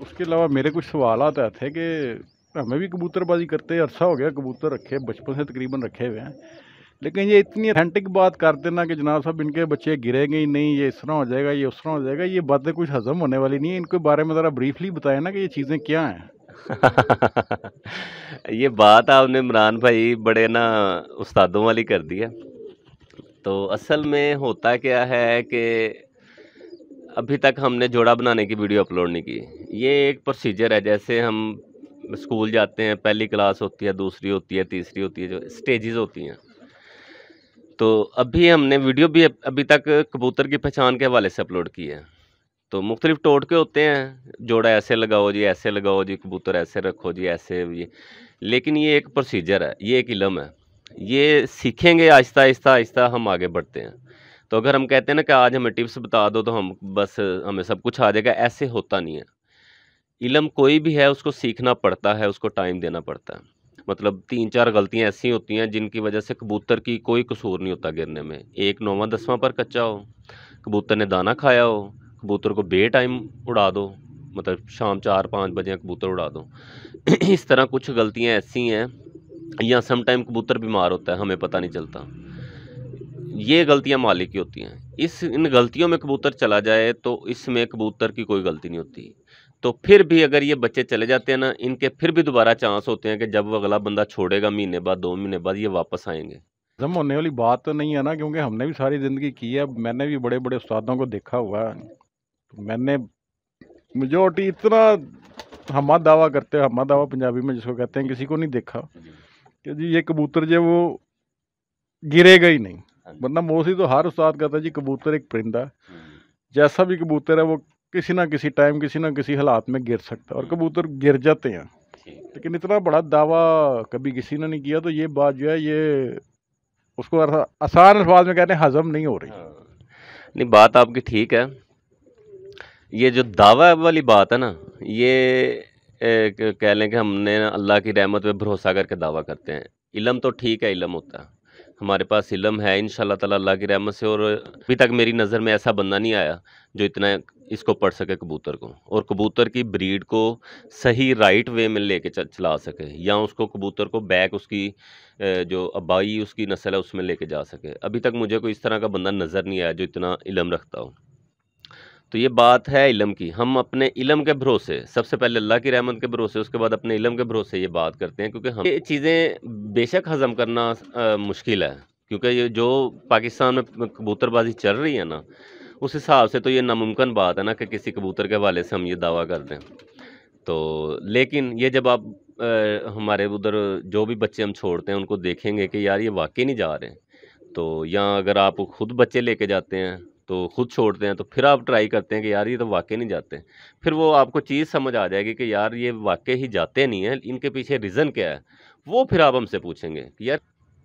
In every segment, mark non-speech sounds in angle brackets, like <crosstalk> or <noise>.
उसके अलावा मेरे कुछ सवाल आते थे कि हमें भी कबूतरबाजी करते अरसा हो गया कबूतर रखे बचपन से तकरीबन रखे हुए हैं। लेकिन ये इतनी अथेंटिक बात कर देना कि जनाब साहब इनके बच्चे गिरेंगे ही नहीं ये इस तरह हो जाएगा ये उस तरह हो जाएगा ये बातें कुछ हजम होने वाली नहीं है। इनके बारे में ज़रा ब्रीफली बताएँ ना कि ये चीज़ें क्या हैं। <laughs> ये बात आपने इमरान भाई बड़े ना उस्तादों वाली कर दी है। तो असल में होता क्या है कि अभी तक हमने जोड़ा बनाने की वीडियो अपलोड नहीं की। ये एक प्रोसीजर है, जैसे हम स्कूल जाते हैं, पहली क्लास होती है, दूसरी होती है, तीसरी होती है, जो स्टेजेस होती हैं। तो अभी हमने वीडियो भी अभी तक कबूतर की पहचान के हवाले से अपलोड की है। तो मुख्तलिफ़ टोटके होते हैं, जोड़ा ऐसे लगाओ जी, ऐसे लगाओ जी, कबूतर ऐसे रखो जी, ऐसे ये। लेकिन ये एक प्रोसीजर है, ये एक इलम है। ये सीखेंगे आहिस्ता आहिस्ता आहिस्ता हम आगे बढ़ते हैं। तो अगर हम कहते हैं ना कि आज हमें टिप्स बता दो तो हम बस हमें सब कुछ आ जाएगा, ऐसे होता नहीं है। इलम कोई भी है, उसको सीखना पड़ता है, उसको टाइम देना पड़ता है। मतलब तीन चार गलतियाँ ऐसी होती हैं, जिनकी वजह से कबूतर की कोई कसूर नहीं होता गिरने में। एक नौवा, दसवां पर कच्चा हो, कबूतर ने दाना खाया हो, कबूतर को बे टाइम उड़ा दो मतलब शाम चार, पाँच बजे कबूतर उड़ा दो। इस तरह कुछ गलतियाँ ऐसी हैं, या सम टाइम कबूतर बीमार होता है, हमें पता नहीं चलता। ये गलतियाँ मालिक की होती हैं। इस इन गलतियों में कबूतर चला जाए तो इसमें कबूतर की कोई गलती नहीं होती। तो फिर भी अगर ये बच्चे चले जाते हैं ना इनके फिर भी दोबारा चांस होते हैं कि जब अगला बंदा छोड़ेगा महीने बाद दो महीने बाद ये वापस आएँगे। जम होने वाली बात तो नहीं है ना क्योंकि हमने भी सारी ज़िंदगी की है मैंने भी बड़े बड़े उस्तादों को देखा हुआ है। तो मैंने मेजोरिटी इतना हमा दावा करते हैं हमा दावा पंजाबी में जिसको कहते हैं किसी को नहीं देखा। कि जी ये कबूतर जो वो गिरेगा ही नहीं। वरना मोस्टली तो हर उस्ताद कहता है जी कबूतर एक परिंदा जैसा भी कबूतर है वो किसी ना किसी टाइम किसी ना किसी हालात में गिर सकता है और कबूतर गिर जाते हैं लेकिन इतना बड़ा दावा कभी किसी ने नहीं किया तो ये बात जो है ये उसको आसान अल्फाज में कहते हैं हजम नहीं हो रही। नहीं बात आपकी ठीक है ये जो दावा वाली बात है ना ये कह लें कि हमने अल्लाह की रहमत पे भरोसा करके दावा करते हैं इलम तो ठीक है इलम होता है हमारे पास इलम है इन ताला की रहमत से। और अभी तक मेरी नज़र में ऐसा बंदा नहीं आया जो इतना इसको पढ़ सके कबूतर को। और कबूतर की ब्रीड को सही राइट वे में लेके चला सके। या उसको कबूतर को बैक उसकी जो अबाई उसकी नस्ल है, उसमें लेके जा सके। अभी तक मुझे कोई इस तरह का बंदा नज़र नहीं आया जो इतना इलम रखता हो। तो ये बात है इलम की। हम अपने इलम के भरोसे सबसे पहले अल्लाह की रहमत के भरोसे उसके बाद अपने इलम के भरोसे ये बात करते हैं क्योंकि हम ये चीज़ें बेशक हज़म करना आ, मुश्किल है क्योंकि ये जो पाकिस्तान में कबूतरबाजी चल रही है ना उस हिसाब से तो ये नामुमकिन बात है ना कि किसी कबूतर के हवाले से हम ये दावा कर दें। तो लेकिन ये जब आप आ, हमारे उधर जो भी बच्चे हम छोड़ते हैं उनको देखेंगे कि यार ये वाकई नहीं जा रहे तो या अगर आप खुद बच्चे लेके जाते हैं तो खुद छोड़ते हैं तो फिर आप ट्राई करते हैं कि यार ये तो वाकई नहीं जाते फिर वो आपको चीज़ समझ आ जाएगी कि यार ये वाकई ही जाते नहीं हैं इनके पीछे रीज़न क्या है? वो फिर आप हमसे पूछेंगे कि यार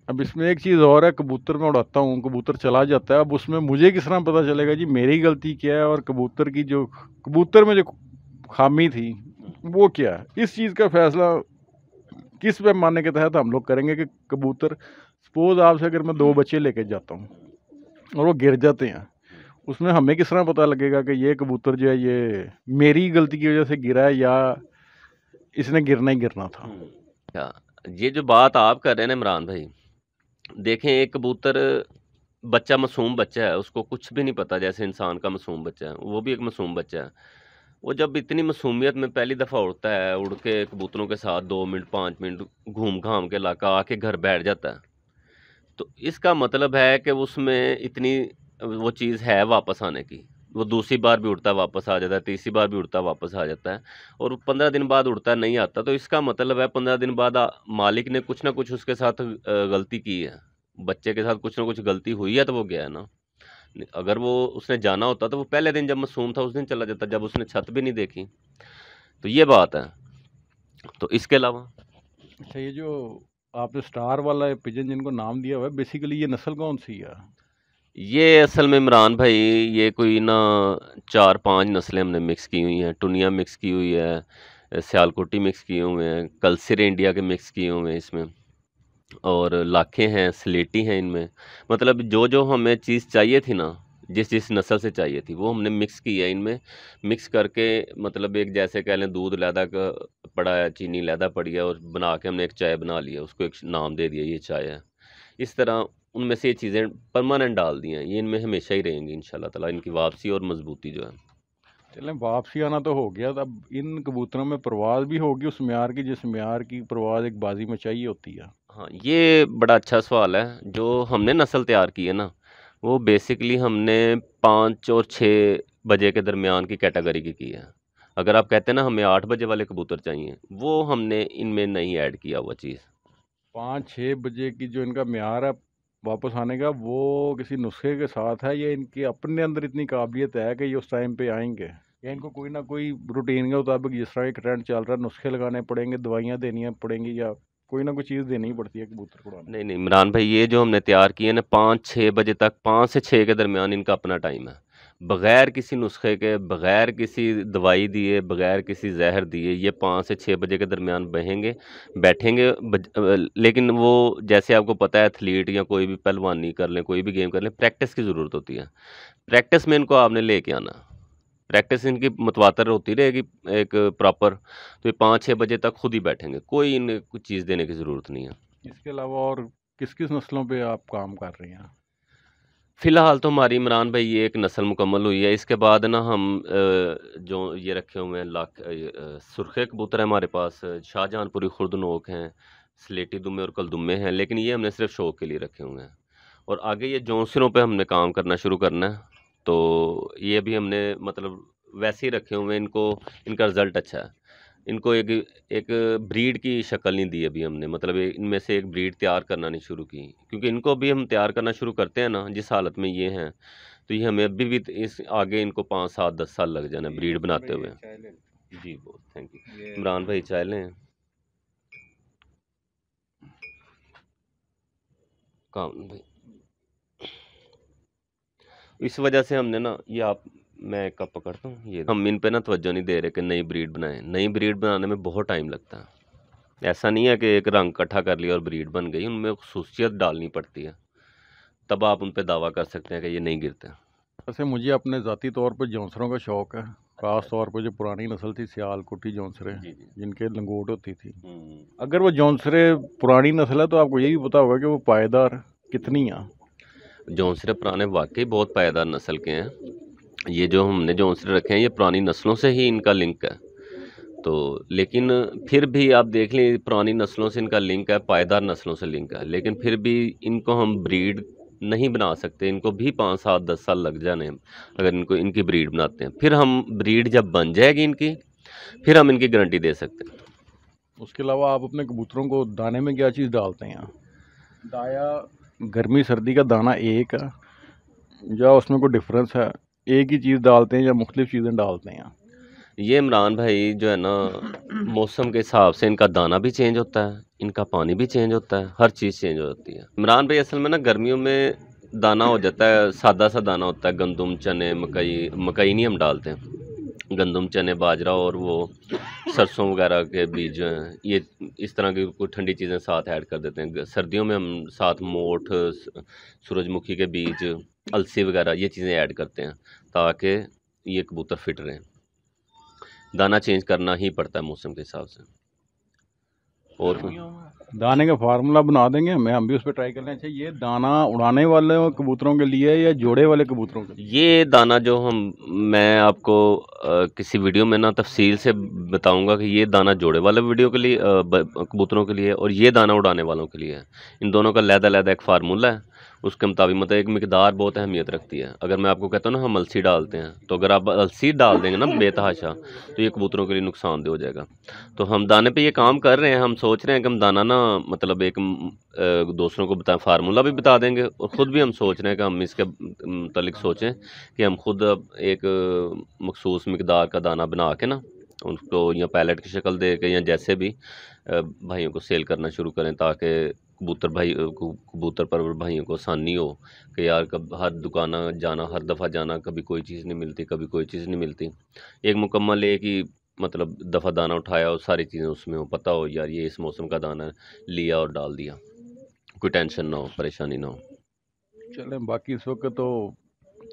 अब इसमें एक चीज़ और है कबूतर में उड़ाता हूँ कबूतर चला जाता है अब उसमें मुझे किस तरह पता चलेगा जी मेरी गलती क्या है और कबूतर की जो कबूतर में जो खामी थी वो क्या है? इस चीज़ का फैसला किस पैमाने के तहत हम लोग करेंगे कि कबूतर सपोज़ आपसे अगर मैं दो बच्चे लेके जाता हूँ और वो गिर जाते हैं उसमें हमें किस तरह पता लगेगा कि ये कबूतर जो है, ये मेरी गलती की वजह से गिरा है या इसने गिरना ही गिरना था? क्या ये जो बात आप कर रहे हैं इमरान भाई, देखें एक कबूतर बच्चा मासूम बच्चा है, उसको कुछ भी नहीं पता जैसे इंसान का मासूम बच्चा है, वो भी एक मासूम बच्चा है। वो जब इतनी मासूमियत में पहली दफ़ा उड़ता है, उड़ के कबूतरों के साथ दो मिनट, पाँच मिनट घूम घाम के इलाका आके घर बैठ जाता है तो इसका मतलब है कि उसमें इतनी वो चीज़ है वापस आने की। वो दूसरी बार भी उड़ता वापस आ जाता है, तीसरी बार भी उड़ता वापस आ जाता है और पंद्रह दिन बाद उड़ता नहीं आता। तो इसका मतलब है पंद्रह दिन बाद मालिक ने कुछ ना कुछ उसके साथ गलती की है। बच्चे के साथ कुछ ना कुछ गलती हुई है तो वो गया है ना। अगर वो उसने जाना होता तो वो पहले दिन जब मासूम था उस दिन चला जाता, जब उसने छत भी नहीं देखी। तो ये बात है। तो इसके अलावा? अच्छा ये जो आपने स्टार वाला पिजन जिनको नाम दिया हुआ है, बेसिकली ये नस्ल कौन सी है? ये असल में इमरान भाई, ये कोई ना चार पाँच नस्लें हमने मिक्स की हुई हैं। टुनिया मिक्स की हुई है, सियालकोटी मिक्स किए हुए हैं, कलसिर इंडिया के मिक्स किए हुए हैं इसमें। और लाखे हैं, स्लेटी हैं इनमें। मतलब जो जो हमें चीज़ चाहिए थी ना, जिस जिस नस्ल से चाहिए थी, वो हमने मिक्स की है इनमें। मिक्स करके मतलब एक जैसे कह लें, दूध लैदा का पड़ा है, चीनी लैदा पड़ी है और बना के हमने एक चाय बना लिया उसको एक नाम दे दिया, ये चाय है। इस तरह उनमें से ये चीज़ें परमानेंट डाल दी हैं। ये इनमें हमेशा ही रहेंगी इन ताला इनकी वापसी और मजबूती जो है। चलें वापसी आना तो हो गया अब इन कबूतरों में परवाज़ भी होगी उस म्यार की जिस म्यार की परवाज़ एक बाजी में चाहिए होती है। हाँ ये बड़ा अच्छा सवाल है जो हमने नस्ल तैयार की है ना वो बेसिकली हमने पाँच और छः बजे के दरमियान की कैटेगरी की की है। अगर आप कहते हैं ना हमें आठ बजे वाले कबूतर चाहिए वो हमने इनमें नहीं ऐड किया हुआ चीज़। पाँच छः बजे की जो इनका म्यार है वापस आने का, वो किसी नुस्खे के साथ है या इनके अपने अंदर इतनी काबिलियत है कि ये उस टाइम पे आएँगे? या इनको कोई ना कोई रूटीन के मुताबिक जिस तरह एक ट्रेंड चल रहा है, नुस्खे लगाने पड़ेंगे, दवाइयाँ देनी पड़ेंगी या कोई ना कोई चीज़ देनी पड़ती है कबूतर को नहीं नहीं, इमरान भाई, ये जो हमने तैयार किए ना, पाँच छः बजे तक, पाँच से छः के दरमियान इनका अपना टाइम है। बग़ैर किसी नुस्खे के बग़ैर किसी दवाई दिए बग़ैर किसी जहर दिए ये पाँच से छः बजे के दरमियान बहेंगे बैठेंगे बज, लेकिन वो जैसे आपको पता है एथलीट या कोई भी पहलवानी कर लें कोई भी गेम कर लें प्रैक्टिस की ज़रूरत होती है। प्रैक्टिस में इनको आपने लेके आना। प्रैक्टिस इनकी मतवातर होती रहेगी एक प्रॉपर तो ये पाँच छः बजे तक खुद ही बैठेंगे कोई इन्हें कुछ चीज़ देने की ज़रूरत नहीं है। इसके अलावा और किस किस नस्लों पे आप काम कर रही हैं? फ़िलहाल तो हमारी इमरान भाई ये एक नस्ल मुकम्मल हुई है। इसके बाद ना हम जो ये रखे हुए हैं लाख सुरखे कबूतर है हमारे पास। शाहजहानपुरी खुर्दनोक हैं, स्लेटी दुमे और कलदुम्मे हैं, लेकिन ये हमने सिर्फ़ शौक के लिए रखे हुए हैं। और आगे ये जौनसरों पे हमने काम करना शुरू करना है। तो ये भी हमने मतलब वैसे ही रखे हुए हैं, इनको, इनका रिज़ल्ट अच्छा है। इनको एक एक ब्रीड की शक्ल नहीं दी अभी हमने मतलब इनमें से एक ब्रीड तैयार करना नहीं शुरू की। क्योंकि इनको भी हम तैयार करना शुरू करते हैं ना जिस हालत में ये हैं तो ये हमें अभी भी इस आगे इनको पाँच सात दस साल लग जाना ब्रीड बनाते हुए। जी बहुत थैंक यू इमरान भाई चाय लें? काम भाई। इस वजह से हमने ना ये आप मैं कब पकड़ता हूँ ये हम इन पे ना तवज्जो नहीं दे रहे कि नई ब्रीड बनाएँ। नई ब्रीड बनाने में बहुत टाइम लगता है। ऐसा नहीं है कि एक रंग इकट्ठा कर लिया और ब्रीड बन गई उनमें खसूसियत डालनी पड़ती है। तब आप उन पर दावा कर सकते हैं कि ये नहीं गिरते। वैसे मुझे अपने ज़ाती तौर पर जौंसरों का शौक़ है ख़ास तौर पर जो पुरानी नस्ल थी सियाल कुटी जौंसरे जिनके लंगोट होती थी। हम्म। अगर वो जौंसरे पुरानी नस्ल है तो आपको ये भी पता होगा कि वो पायदार कितनी है। जौनसरे पुराने वाकई बहुत पायदार नस्ल के हैं। ये जो हमने जो जौनसरे रखे हैं, ये पुरानी नस्लों से ही इनका लिंक है। तो लेकिन फिर भी आप देख लें, पुरानी नस्लों से इनका लिंक है, पायदार नस्लों से लिंक है। लेकिन फिर भी इनको हम ब्रीड नहीं बना सकते, इनको भी पाँच सात, दस साल लग जाने अगर इनको, इनकी ब्रीड बनाते हैं। फिर हम ब्रीड जब बन जाएगी इनकी, फिर हम इनकी गारंटी दे सकते हैं। उसके अलावा आप अपने कबूतरों को दाने में क्या चीज़ डालते हैं? दाया, गर्मी, सर्दी का दाना एक है, या उसमें कोई डिफरेंस है? एक ही चीज़ डालते हैं या मुख्तलिफ़ चीज़ें डालते हैं? ये इमरान भाई जो है ना, मौसम के हिसाब से इनका दाना भी चेंज होता है, इनका पानी भी चेंज होता है, हर चीज़ चेंज हो जाती है। इमरान भाई, असल में ना गर्मियों में दाना हो जाता है, सादा सा दाना होता है, गंदुम, चने, मकई मकई नहीं हम डालते। हैं गंदम चने, बाजरा और वो सरसों वगैरह के बीज ये इस तरह की कुछ ठंडी चीज़ें साथ ऐड कर देते हैं। सर्दियों में हम साथ मोठ सूरजमुखी के बीज, अलसी वगैरह, ये चीज़ें ऐड करते हैं ताकि ये कबूतर फिट रहें। दाना चेंज करना ही पड़ता है मौसम के हिसाब से। और दाने का फार्मूला बना देंगे हमें हम भी उस पर ट्राई कर लें। अच्छा ये दाना उड़ाने वाले कबूतरों के लिए या जोड़े वाले कबूतरों के लिए? ये दाना जो हम मैं आपको आ, किसी वीडियो में ना तफसील से बताऊँगा कि ये दाना जोड़े वाले वीडियो के लिए कबूतरों के लिए और ये दाना उड़ाने वालों के लिए है। इन दोनों का लहदा लहदा एक फार्मूला है। उसके मुताबिक मतलब एक मकदार बहुत अहमियत रखती है। अगर मैं आपको कहता हूँ ना, हम अलसी डालते हैं तो अगर आप अलसी डाल देंगे ना, बेतहाशा तो ये कबूतरों के लिए नुकसानदेह हो जाएगा। तो हम दाने पे ये काम कर रहे हैं, हम सोच रहे हैं कि हम दाना ना मतलब एक दूसरों को बताएँ फार्मूला भी बता देंगे, और ख़ुद भी हम सोच रहे हैं कि हम इसके मतलब सोचें कि हम खुद एक मखसूस मकदार का दाना बना के ना, उनको या पैलेट की शक्ल दे के या जैसे भी भाइयों को सेल करना शुरू करें, ताकि कबूतर भाई कबूतर पर भाइयों को आसानी हो कि यार कब हर दुकान जाना हर दफ़ा जाना कभी कोई चीज़ नहीं मिलती कभी कोई चीज़ नहीं मिलती। एक मुकम्मल एक ही मतलब दफ़ा दाना उठाया और सारी चीज़ें उसमें हो पता हो यार ये इस मौसम का दाना लिया और डाल दिया। कोई टेंशन ना हो परेशानी ना हो। चलें बाकी इस वक्त तो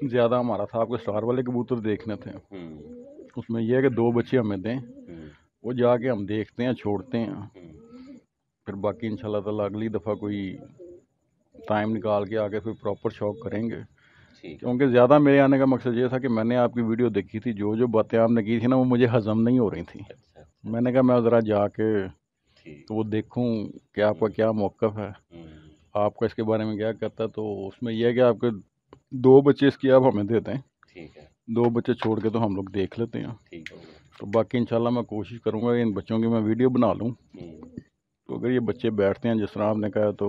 ज़्यादा हमारा था आपको स्टार वाले कबूतर देखने थे। हम्म, उसमें यह है कि दो बच्चे हमें दें हम्म, वो जाके हम देखते हैं छोड़ते हैं। हम्म, फिर बाकी इंशाल्लाह ताला अगली दफ़ा कोई टाइम निकाल के आके फिर प्रॉपर शौक करेंगे। क्योंकि ज़्यादा मेरे आने का मकसद ये था कि मैंने आपकी वीडियो देखी थी जो जो बातें आपने की थी ना वो मुझे हज़म नहीं हो रही थी। अच्छा। मैंने कहा मैं ज़रा जाके तो वो देखूँ कि आपका क्या मौक़ है। हम्म, आपका इसके बारे में क्या कहता तो उसमें यह है कि आपके दो बच्चे इसकी आप हमें देते हैं ठीक है। दो बच्चे छोड़ के तो हम लोग देख लेते हैं। ठीक हो। तो बाकी इंशाल्लाह मैं कोशिश करूँगा कि इन बच्चों की मैं वीडियो बना लूँ। हम्म, अगर ये बच्चे बैठते हैं जिस तरह आपने कहा तो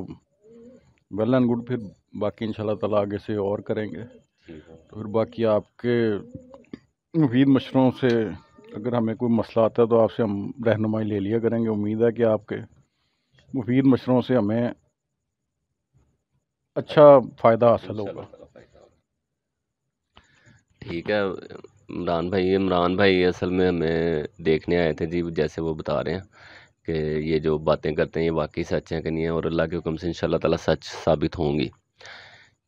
वेल एंड गुड फिर बाकी इंशाल्लाह ताला आगे से और करेंगे। तो फिर बाकी आपके मुफीद मशरों से अगर हमें कोई मसला आता है तो आपसे हम रहनुमाई ले लिया करेंगे। उम्मीद है कि आपके मुफीद मशरों से हमें अच्छा फ़ायदा हासिल होगा। ठीक है इमरान भाई इमरान भाई असल में हमें देखने आए थे जी जैसे वो बता रहे हैं। कि ये जो बातें करते हैं ये वाकई सच हैं कि नहीं है और अल्लाह के हुक्म से इंशाल्लाह ताला सच साबित होंगी।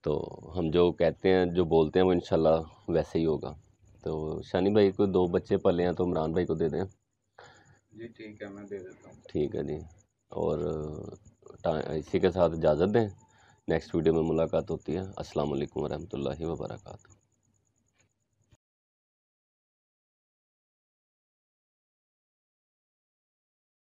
तो हम जो कहते हैं जो बोलते हैं वो इंशाल्लाह वैसे ही होगा। तो शानी भाई को दो बच्चे पले हैं तो इमरान भाई को दे दें। जी ठीक है मैं दे देता हूँ। ठीक है जी। और इसी के साथ इजाज़त दें। नेक्स्ट वीडियो में मुलाकात होती है। अस्सलाम वालेकुम वरहमतुल्लाहि वबरकातुहू।